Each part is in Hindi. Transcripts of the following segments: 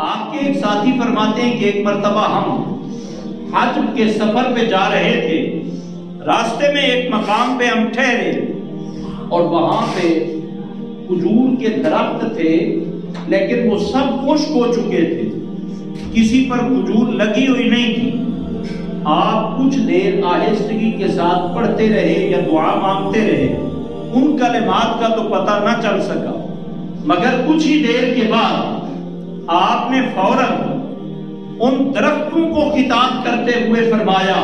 आपके एक साथी फरमाते हैं कि एक मरतबा हम हज के सफ़र पे जा रहे थे। रास्ते में एक मकाम पे हम ठहरे और वहाँ पे खजूर के दरख्त थे, लेकिन वो सब खुश्क हो चुके थे। किसी पर खजूर लगी हुई नहीं थी। आप कुछ देर आहिस्तगी के साथ पढ़ते रहे या दुआ मांगते रहे। उन कलेमात का तो पता न चल सका। मगर कुछ ही देर के बाद आपने फ़ौरन उन दरख्तों को खिताब करते हुए फरमाया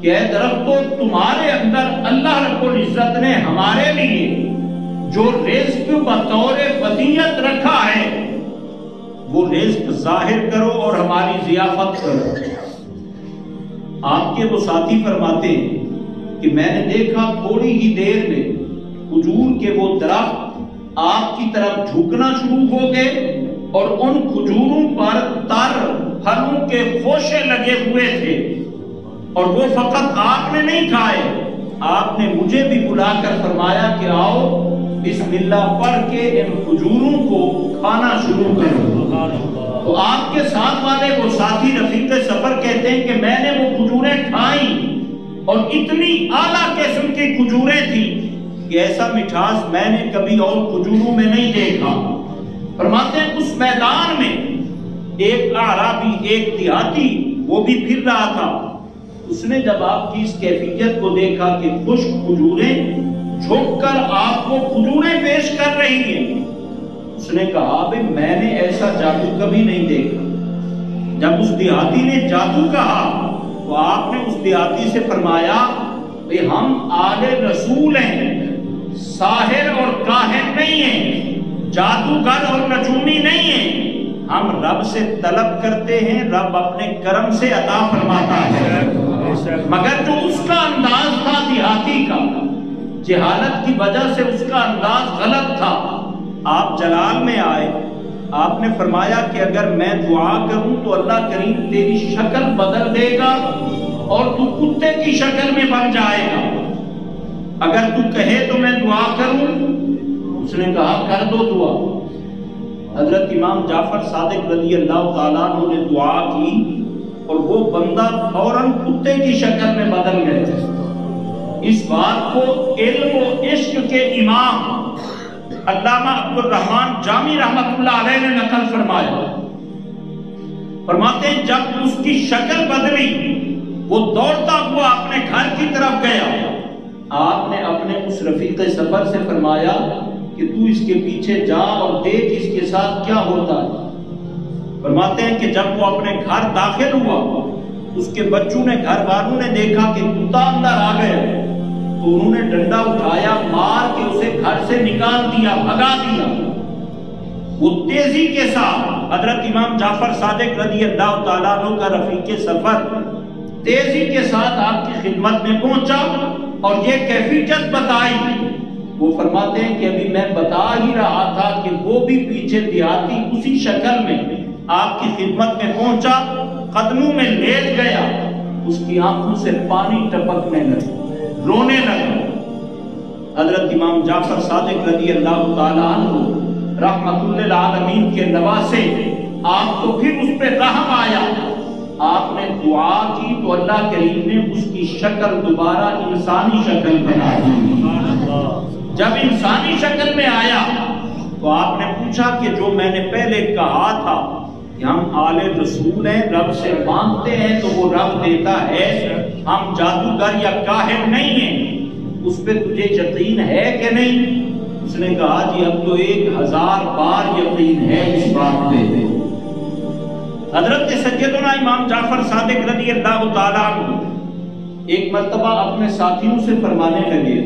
कि दरख्तों तुम्हारे अंदर अल्लाह रब्बुल इज़्ज़त ने हमारे लिए जो रिस्क बतौर वसीयत रखा है, वो रिस्क ज़ाहिर करो और हमारी जियाफत करो। आपके वो साथी फरमाते कि मैंने देखा थोड़ी ही देर में खजूर के वो दरख्त आपकी तरफ़ झुकना शुरू हो गए। और उन खजूरों पर तर फलों के खोशे लगे हुए थे। और वो फकत आपने नहीं खाए, आपने मुझे भी बुलाकर फरमाया कि आओ, बिस्मिल्लाह पढ़ के इन खजूरों को खाना शुरू करो। तो आपके साथ वाले वो साथी रफीक सफ़र कहते हैं कि मैंने वो खजूरें खाई और इतनी आला किस्म की खजूरें थी कि ऐसा मिठास मैंने कभी और खजूरों में नहीं देखा। फरमाते हैं, उस मैदान में एक आराबी एक देहाती, वो भी फिर रहा था। उसने जब आपकी इस कैफियत को देखा कि खुश्क खजूरें झुक कर आपको खजूरें पेश कर रही हैं, उसने कहा भाई मैंने ऐसा जादू कभी नहीं देखा। जब उस देहाती ने जादू कहा तो आपने उस देहाती से फरमाया हम आले रसूल हैं, साहिर और काहिन नहीं है। जादूगर और नजूमी नहीं है। हम रब से तलब करते हैं, रब अपने कर्म से अदा फरमाता है। मगर जो उसका अंदाज था देहाती का। जहालत की वजह से उसका अंदाज गलत था। आप जलाल में आए। आपने फरमाया कि अगर मैं दुआ करूँ तो अल्लाह करीम तेरी शक्ल बदल देगा और तू कुत्ते की शक्ल में बन जाएगा। अगर तू कहे तो मैं दुआ करूँ उसने कहा, कर दो दुआ। हज़रत इमाम जाफ़र सादिक रज़ी अल्लाह ने दुआ की और वो बंदा फ़ौरन कुत्ते की शक्ल में बदल गए। इस बात को इल्म इश्क के इमाम अल्लामा अब्दुल रहमान जामी रहमतुल्लाह अलैह ने नकल फरमाया। फरमाते जब उसकी शक्ल बदली, वो दौड़ता हुआ अपने घर की तरफ़ गया। आपने अपने उस रफीक सफ़र से फरमाया कि तू इसके पीछे जा और देख इसके साथ क्या होता है। फरमाते हैं कि जब वो अपने घर दाखिल हुआ, उसके बच्चों ने घर वालों ने देखा कि कुत्ता अंदर आ गया तो उन्होंने डंडा उठाया, मार के उसे घर से निकाल दिया, भगा दिया। वो तेज़ी के साथ हज़रत इमाम जाफ़र सादिक रज़ी अल्लाह तआला का रफीक सफ़र तेज़ी के साथ आपकी खिदमत में पहुँचा और ये कैफियत बताई वो फरमाते हैं कि अभी मैं बता ही रहा था कि वो भी पीछे देहाती उसी शक्ल में आपकी खिदमत में पहुँचा, कदमों में लेट गया। उसकी आँखों से पानी टपकने लगा, रोने लगा। हज़रत इमाम जाफ़र सादिक रज़ी अल्लाह आलमीन के नवासे आपको फिर उस पर रहम आया। आपने दुआ की तो अल्लाह करीम ने उसकी शक्ल दोबारा इंसानी शक्ल बना दी। शक्ल में आया तो आपने पूछा कि जो मैंने पहले कहा था कि हम आले रसूल हैं, रब से मांगते हैं तो वो रब देता है। हम जादूगर या काहिर नहीं हैं। उस पर तुझे यकीन है कि नहीं? उसने कहा, जी, अब तो एक हज़ार बार यकीन है इस बात पे। हज़रत सैयदना इमाम जाफ़र सादिक रज़ी अल्लाह तआला एक मर्तबा अपने साथियों से फरमाने लगे।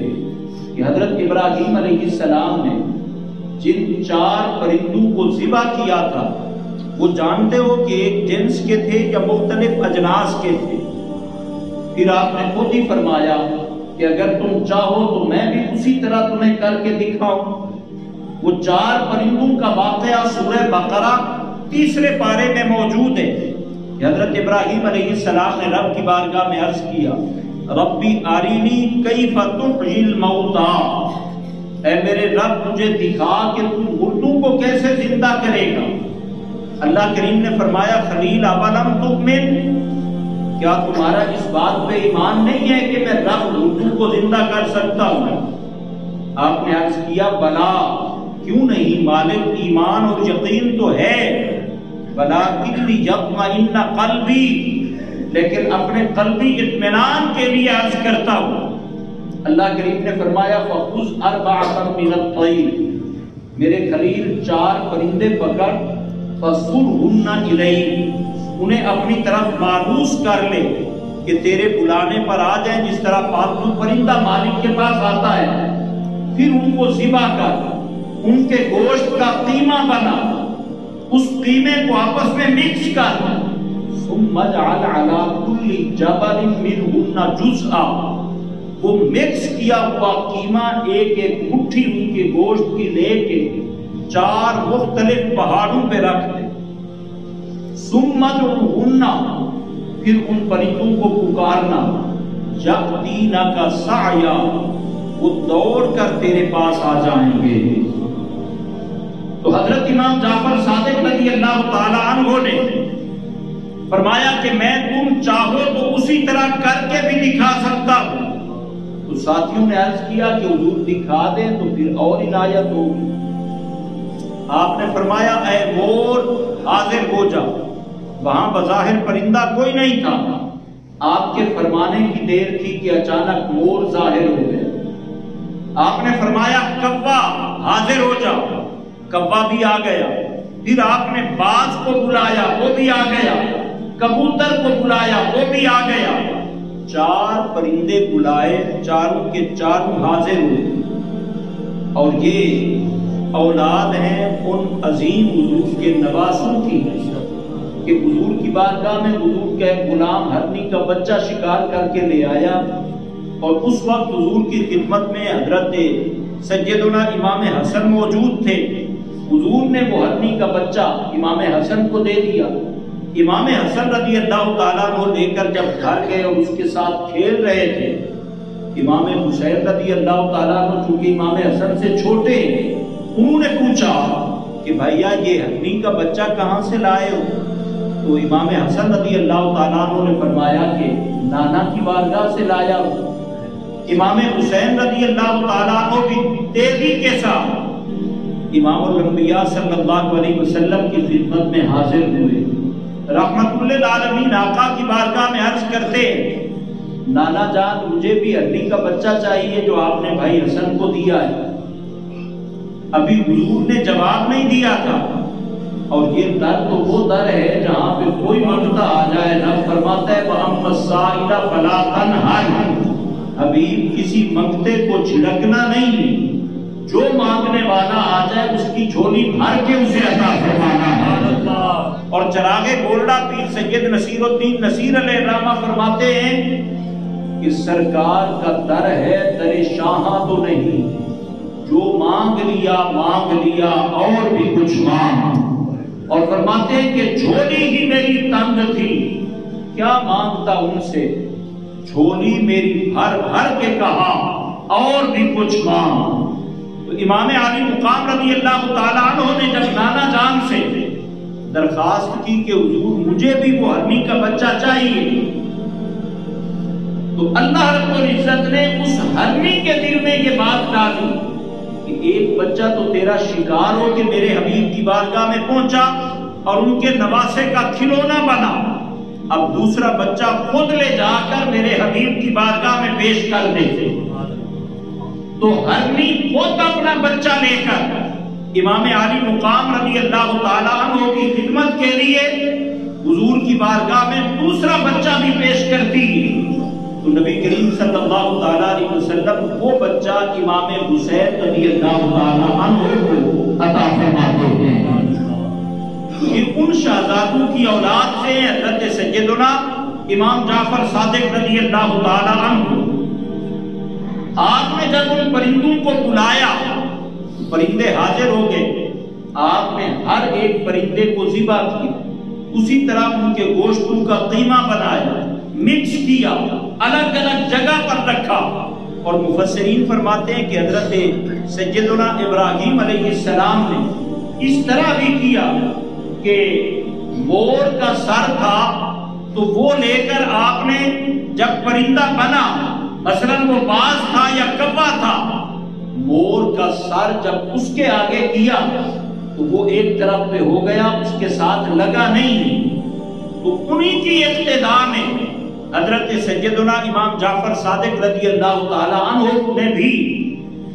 कि हज़रत इब्राहिम सलाम ने जिन चार परिंदों को जिबा किया था, वो जानते हो कि एक जिन्स के थे या मुख्तलिफ़ अजनास के थे? फिर आपने खुद ही फरमाया कि अगर तुम चाहो तो मैं भी उसी तरह तुम्हें करके दिखाऊँ। वो चार परिंदों का वाकया सूरह बकरा तीसरे पारे में मौजूद है। हज़रत इब्राहिम सलाम ने रब की बारगाह में अर्ज़ किया रब्बी आरीनी कई फतुल मौता। ऐ मेरे रब, तुझे दिखा कि तू मुर्दों को कैसे ज़िंदा करेगा। अल्लाह करीम ने फरमाया, खलील अबलम तुमिन क्या तुम्हारा इस बात पे ईमान नहीं है कि मैं रब मुर्दू को ज़िंदा कर सकता हूँ? आपने अर्ज़ किया, बला, क्यों नहीं? मालिक, ईमान और यकीन तो है। बला कितनी यत्मा कल्बी। लेकिन अपने कल्बी इत्मीनान के लिए अर्ज़ करता हूँ। अल्लाह करीम ने फरमाया, फखुज अरबाअतम मिनत मेरे खलील, चार परिंदे पकड़, फसुरहुन्ना इलई उन्हें अपनी तरफ़ मारूस कर ले कि तेरे बुलाने पर आ जाए जिस तरह पालतू परिंदा मालिक के पास आता है। फिर उनको जिबा कर, उनके गोश्त का कीमा बना, उस कीमे को आपस में मिक्स कर। वो मिक्स किया हुआ कीमा एक एक मुट्ठी उनके गोश्त की लेके चार मुख्तलिफ़ पहाड़ों पे रख दे। उन्ना फिर उन परिंदों को पुकारना जब का साया, वो दौड़ कर तेरे पास आ जाएँगे। तो हज़रत इमाम जाफ़र सादिक नबी अल्लाह तआला ने फरमाया कि मैं तुम चाहो तो उसी तरह करके भी दिखा सकता हूँ। तो साथियों ने अर्ज़ किया कि हजूर दिखा दे तो फिर और इनायत होगी। आपने फरमाया ए मोर हाजिर हो जा। वहाँ बजाहिर परिंदा कोई नहीं था। आपके फरमाने की देर थी कि अचानक मोर ज़ाहिर हो गया। आपने फरमाया कब्बा हाजिर हो जा। कब्बा भी आ गया। फिर आपने बाज को बुलाया वो भी आ गया। कबूतर को बुलाया, वो भी आ गया। चार परिंदे बुलाए, चारों के चारों हाजिर हुए। और ये औलाद हैं उन अजीम हजूर के नवासों की। कि हजूर की बारगाह में हजूर का गुलाम हरनी का बच्चा शिकार करके ले आया। और उस वक्त हजूर की खिदमत में हज़रत सैदना इमाम हसन मौजूद थे। हजूर ने वो हरनी का बच्चा इमाम हसन को दे दिया। इमाम हसन रज़ी अल्लाह को लेकर जब घर गए और उसके साथ खेल रहे थे, इमाम हुसैन रज़ी अल्लाह को चूँकि इमाम हसन से छोटे उन्होंने पूछा कि भैया, ये हन्नी का बच्चा कहाँ से लाए हो? तो इमाम हसन रज़ी अल्लाह ने फरमाया कि नाना की बारगाह से लाया हो। इमाम हुसैन रज़ी अल्लाह भी तेज़ी के साथ इमाम सल्लल्लाहु अलैहि वसल्लम की खिदमत में हाजिर हुए। आका की बारगाह में अर्ज़ करते, नाना जान, मुझे भी हड्डी का बच्चा चाहिए जो आपने भाई हसन को दिया है। अभी हुजूर ने जवाब नहीं दिया था। और ये दर तो वो दर है जहाँ पे कोई मंगता आ जाए, ना फरमाता है फला अभी किसी मंगते को छिड़कना नहीं जो मांगने वाला आ जाए, उसकी झोली भर के उसे अता फरमाना है। और चरागे गोल्डा पीर सैयद नसीरुद्दीन नसीर रामा फरमाते हैं कि सरकार का दर है, दर शाह तो नहीं। जो मांग लिया मांग लिया, और भी कुछ मांग। और फरमाते हैं कि झोली ही मेरी तंग थी। क्या माँगता उनसे? झोली मेरी भर भर के कहा, और भी कुछ मांग। तो इमाम आली मुकाम रबी अल्लाह ने जब नाना जान से दरखास्त की कि हुजूर मुझे भी वो हरनी का बच्चा चाहिए। तो अल्लाह रब्बुल ने उस हरनी के दिल में ये बात डाली कि एक बच्चा तो तेरा शिकार हो के मेरे हबीब की बारगाह में पहुँचा और उनके नवासे का खिलौना बना। अब दूसरा बच्चा खुद ले जाकर मेरे हबीब की बारगाह में पेश कर देते। तो हरनी खुद अपना बच्चा लेकर इमाम आली मुकाम रबी अल्लाह की खिदमत के लिए हुजूर की बारगाह में दूसरा बच्चा भी पेश करती तो नबी करीम सल्लल्लाहु अलैहि वसल्लम वो बच्चा इमाम हुसैन रबी अल्लाह को अता फरमाते हैं। ये उन शहजादों की औलाद से हज़रत सैयदना इमाम जाफ़र सादिक रज़ी अल्लाह तआला आपने जब उन परिंदों को बुलाया परिंदे हाजिर हो गए। आपने हर एक परिंदे को जिबा किया। उसी तरह उनके गोश्तों का कीमा बनाया, मिक्स किया अलग अलग जगह पर रखा। और मुफसरीन फरमाते हैं कि हज़रत सैदना इब्राहिम सलाम ने इस तरह भी किया कि मोर का सर था तो वो लेकर आपने जब परिंदा बना, मसलन वो बाज था या कब्बा था मोर का सर जब उसके आगे किया तो वो एक तरफ़ पे हो गया, उसके साथ लगा नहीं। तो उन्हीं की इब्तदा में हज़रत सैदुना इमाम जाफ़र सादिक रज़ी अल्लाह ने भी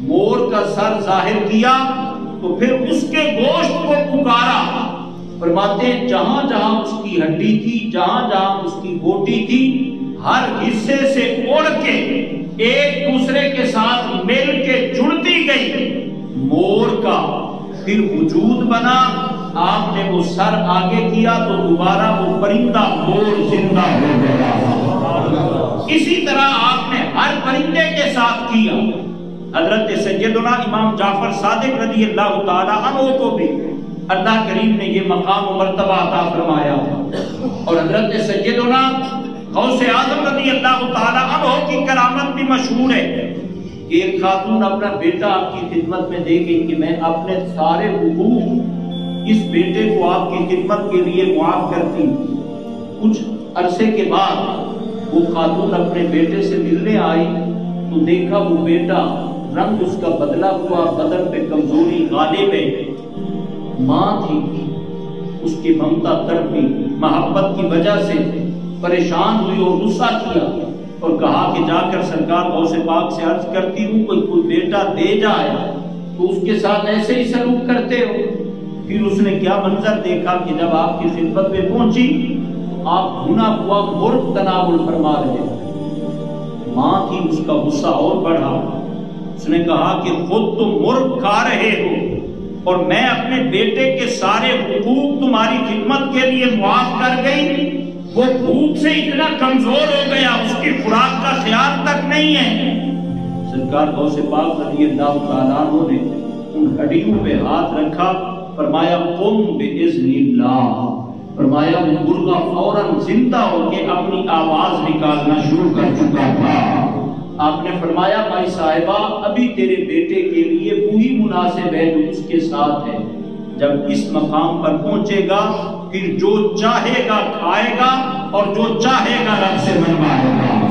मोर का सर ज़ाहिर किया तो फिर उसके गोश्त को पुकारा। फरमाते जहाँ जहाँ उसकी हड्डी थी, जहाँ जहाँ उसकी बोटी थी, हर हिस्से से उड़ के एक दूसरे के साथ मिल गई मोर का फिर वजूद बना, आपने वो सर आगे किया तो दोबारा वो परिंदा मोर ज़िंदा हो गया। इसी तरह आपने हर परिंदे के साथ किया। हज़रत सैदुल्ला इमाम जाफ़र सादिक रज़ी अल्लाह तु को भी अल्लाह करीम ने ये मकाम मरतबा अता फरमाया और हज़रत सैदुल्ला गौसे आज़म रज़ी अल्लाह तु की करामत भी मशहूर है। एक खातून अपना बेटा आपकी खिदमत में दे गई कि मैं अपने सारे हुकूक इस बेटे को आपकी खिदमत के लिए मुआफ करती कुछ अरसे के बाद वो खातून अपने बेटे से मिलने आई तो देखा वो बेटा रंग उसका बदला हुआ, बदन पे कमज़ोरी, गाले में माँ थी, उसकी ममता तड़पी मोहब्बत की वजह से परेशान हुई और गुस्सा किया। और कहा कि जाकर सरकार गौ से पाक से अर्ज़ करती हूँ, कोई कोई बेटा दे जाए तो उसके साथ ऐसे ही सलूक करते हो। फिर उसने क्या मंजर देखा कि जब आपकी खिदमत में पहुँची, आप भुना हुआ मुर्ग तनावुल फरमा रहे माँ थी उसका गुस्सा और बढ़ा। उसने कहा कि खुद तुम मुर्ग खा रहे हो, और मैं अपने बेटे के सारे हुकूक तुम्हारी खिदमत के लिए मुआफ कर गई। वो भूख से इतना कमज़ोर हो गया, उसकी खुराक का ख्याल तक नहीं है। सरकार गौ से पाक रज़ी अल्लाह ने उन हड्डियों पे हाथ रखा, फरमाया कुम बेइज्निल्लाह फरमाया वो मुर्गा फ़ौरन ज़िंदा होके अपनी आवाज़ निकालना शुरू कर चुका था। आपने फरमाया, भाई साहिबा, अभी तेरे बेटे के लिए वही मुनासिब है जो उसके साथ है। जब इस मकाम पर पहुंचेगा फिर जो चाहेगा खाएगा और जो चाहेगा रब से मनवाएगा।